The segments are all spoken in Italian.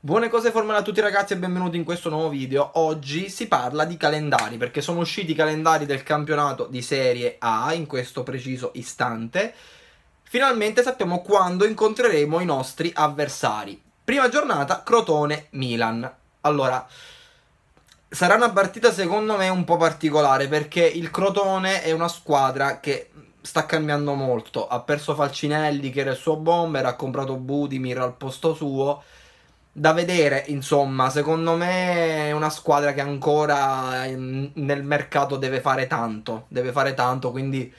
Buone cose formale a tutti ragazzi e benvenuti in questo nuovo video. Oggi si parla di calendari perché sono usciti i calendari del campionato di Serie A in questo preciso istante. Finalmente sappiamo quando incontreremo i nostri avversari. Prima giornata Crotone-Milan. Allora, sarà una partita secondo me un po' particolare perché il Crotone è una squadra che sta cambiando molto. Ha perso Falcinelli che era il suo bomber, ha comprato Budimir al posto suo da vedere, insomma, secondo me è una squadra che ancora nel mercato deve fare tanto, deve fare tanto, quindi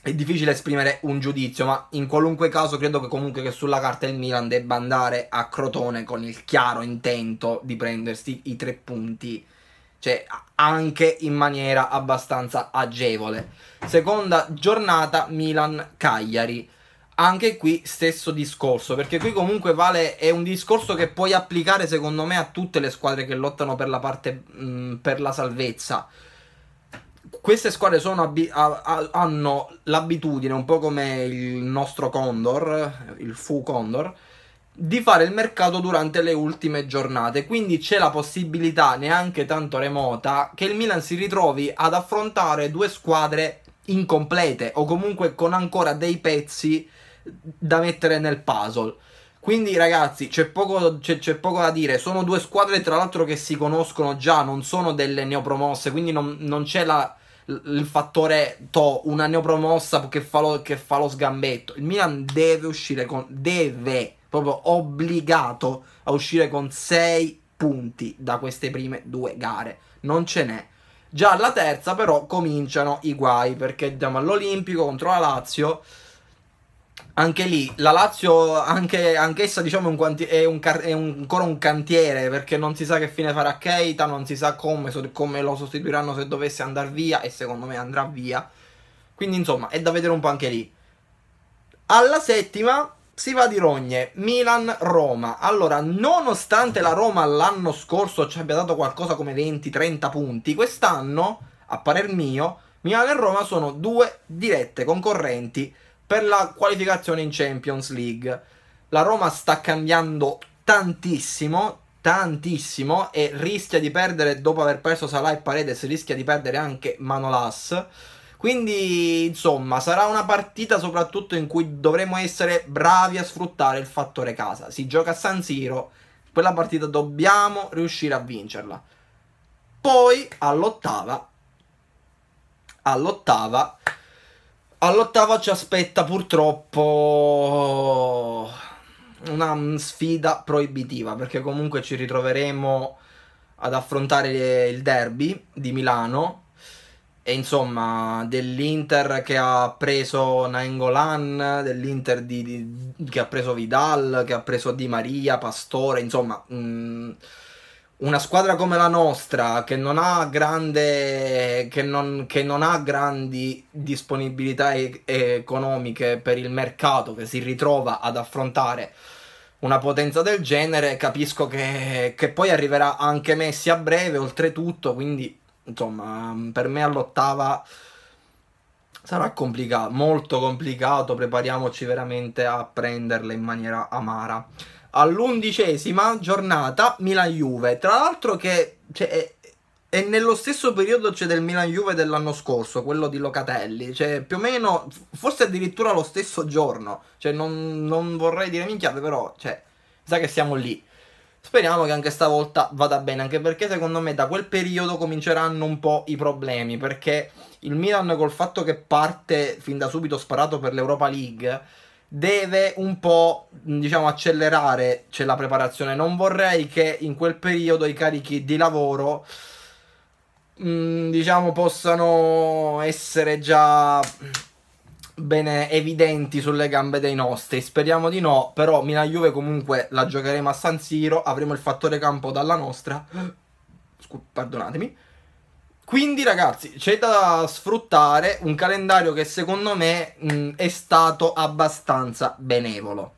è difficile esprimere un giudizio, ma in qualunque caso credo che comunque che sulla carta il Milan debba andare a Crotone con il chiaro intento di prendersi i tre punti, cioè anche in maniera abbastanza agevole. Seconda giornata Milan-Cagliari anche qui stesso discorso, perché qui comunque vale, è un discorso che puoi applicare secondo me a tutte le squadre che lottano per la parte, mh, per la salvezza. Queste squadre abi- a- a- hanno l'abitudine, un po' come il nostro Condor, il Fu Condor, di fare il mercato durante le ultime giornate. Quindi c'è la possibilità, neanche tanto remota, che il Milan si ritrovi ad affrontare due squadre incomplete o comunque con ancora dei pezzi da mettere nel puzzle. Quindi ragazzi c'è poco, c'è, c'è poco, da dire, sono due squadre tra l'altro che si conoscono già, non sono delle neopromosse, quindi non, non c'è la, il fattore to, una neopromossa che fa, lo, che fa lo sgambetto. Il Milan deve uscire con, deve, proprio obbligato a uscire con 6 punti da queste prime due gare, non ce n'è. Già alla terza però cominciano i guai perché andiamo all'Olimpico contro la Lazio anche lì la Lazio, anche, anch'essa diciamo è, un, è un, ancora un cantiere perché non si sa che fine farà Keita, non si sa come, come lo sostituiranno se dovesse andare via e secondo me andrà via. Quindi insomma è da vedere un po' anche lì. Alla settima si va di rogne, Milan-Roma. Allora, nonostante la Roma l'anno scorso ci abbia dato qualcosa come 20-30 punti, quest'anno, a parer mio, Milan e Roma sono due dirette concorrenti per la qualificazione in Champions League. La Roma sta cambiando tantissimo, tantissimo e rischia di perdere, dopo aver perso Salah e Paredes, rischia di perdere anche Manolas. Quindi, insomma, sarà una partita soprattutto in cui dovremo essere bravi a sfruttare il fattore casa. Si gioca a San Siro, quella partita dobbiamo riuscire a vincerla. Poi, all'ottava, all'ottava All'ottava ci aspetta purtroppo una sfida proibitiva perché comunque ci ritroveremo ad affrontare il derby di Milano. E insomma dell'Inter che ha preso Nainggolan, dell'Inter che ha preso Vidal, che ha preso Di Maria, Pastore, insomma mh, mm, una squadra come la nostra che non ha grande che non, che non ha grandi disponibilità e, economiche per il mercato che si ritrova ad affrontare una potenza del genere capisco che, che poi arriverà anche Messi a breve oltretutto quindi insomma per me all'ottava sarà complicato molto complicato prepariamoci veramente a prenderle in maniera amara all'undicesima giornata Milan-Juve. Tra l'altro che cioè, è, è, nello stesso periodo cioè, del Milan-Juve dell'anno scorso, quello di Locatelli. Cioè, più o meno, forse addirittura lo stesso giorno. Cioè, non, non vorrei dire minchiate, però, cioè, sa che siamo lì. Speriamo che anche stavolta vada bene, anche perché secondo me da quel periodo cominceranno un po' i problemi, perché il Milan col fatto che parte fin da subito sparato per l'Europa League deve un po' diciamo accelerare cioè, la preparazione. Non vorrei che in quel periodo i carichi di lavoro mm, diciamo possano essere già bene evidenti sulle gambe dei nostri. Speriamo di no, però Milan Juve comunque la giocheremo a San Siro, avremo il fattore campo dalla nostra. Scu- perdonatemi quindi ragazzi c'è da sfruttare un calendario che secondo me mh, è stato abbastanza benevolo.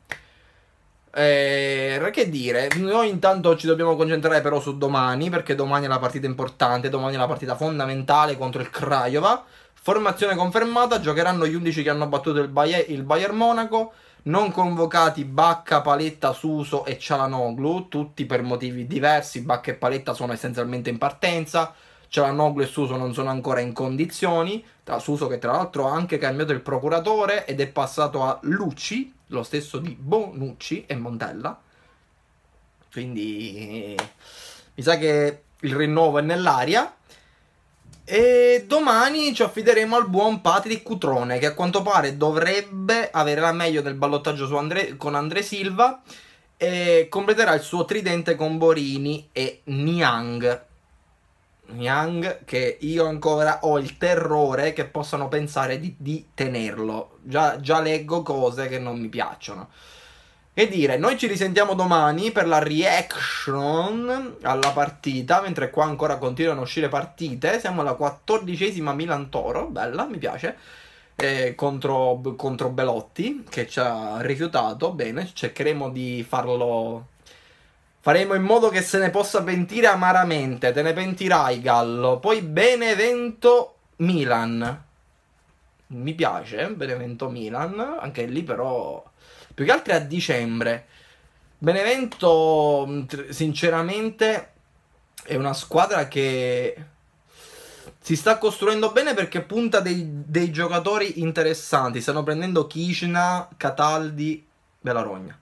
Eh, che dire, noi intanto ci dobbiamo concentrare però su domani perché domani è la partita importante, domani è la partita fondamentale contro il Craiova. Formazione confermata, giocheranno gli 11 che hanno battuto il Bayern, il Bayern Monaco. non convocati Bacca, Paletta, Suso e Cialanoglu, tutti per motivi diversi. Bacca e Paletta sono essenzialmente in partenza. Cialanoglu e Suso non sono ancora in condizioni. Tra Suso che tra l'altro ha anche cambiato il procuratore ed è passato a Lucci, lo stesso di Bonucci e Montella. Quindi mi sa che il rinnovo è nell'aria. E domani ci affideremo al buon Patrick Cutrone che a quanto pare dovrebbe avere la meglio del ballottaggio Andre, con Andre Silva e completerà il suo tridente con Borini e Niang. Niang che io ancora ho il terrore che possano pensare di, di tenerlo. Già, già leggo cose che non mi piacciono. Che dire, noi ci risentiamo domani per la reaction alla partita, mentre qua ancora continuano a uscire partite. Siamo alla quattordicesima Milan Toro, bella, mi piace, eh, contro, contro Belotti, che ci ha rifiutato. Bene, cercheremo di farlo... Faremo in modo che se ne possa pentire amaramente. Te ne pentirai, Gallo. Poi Benevento Milan. Mi piace, Benevento Milan. Anche lì però più che altro a dicembre. Benevento, mm, sinceramente, è una squadra che si sta costruendo bene perché punta dei, dei giocatori interessanti. Stanno prendendo Kishna, Cataldi, Belarogna.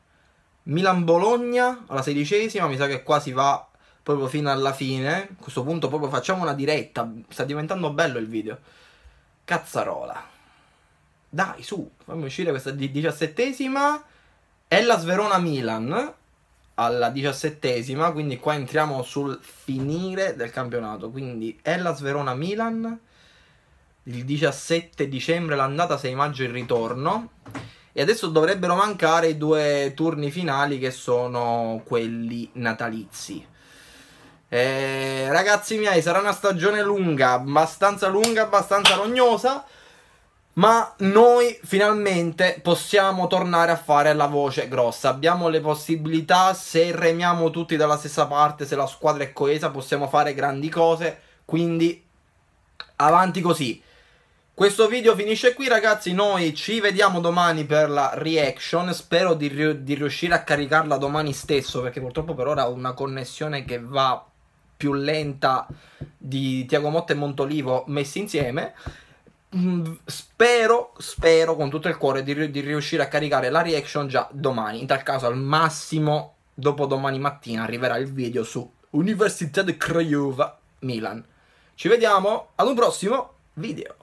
Milan-Bologna alla sedicesima, mi sa che qua si va proprio fino alla fine. A questo punto proprio facciamo una diretta. Sta diventando bello il video. Cazzarola. Dai, su, fammi uscire questa diciassettesima. Ellas Verona Milan alla diciassettesima, quindi qua entriamo sul finire del campionato. Quindi Ellas Verona Milan il 17 dicembre l'andata, 6 maggio il ritorno. E adesso dovrebbero mancare i due turni finali che sono quelli natalizi. Eh, ragazzi miei, sarà una stagione lunga, abbastanza lunga, abbastanza rognosa. Ma noi finalmente possiamo tornare a fare la voce grossa. Abbiamo le possibilità, se remiamo tutti dalla stessa parte, se la squadra è coesa, possiamo fare grandi cose. Quindi avanti così. Questo video finisce qui ragazzi, noi ci vediamo domani per la reaction, spero di, ri di riuscire a caricarla domani stesso perché purtroppo per ora ho una connessione che va più lenta di Tiago Motta e Montolivo messi insieme. Mm, spero, spero con tutto il cuore di, di, riuscire a caricare la reaction già domani. In tal caso, al massimo, dopo domani mattina arriverà il video su Università di Craiova, Milan. Ci vediamo ad un prossimo video.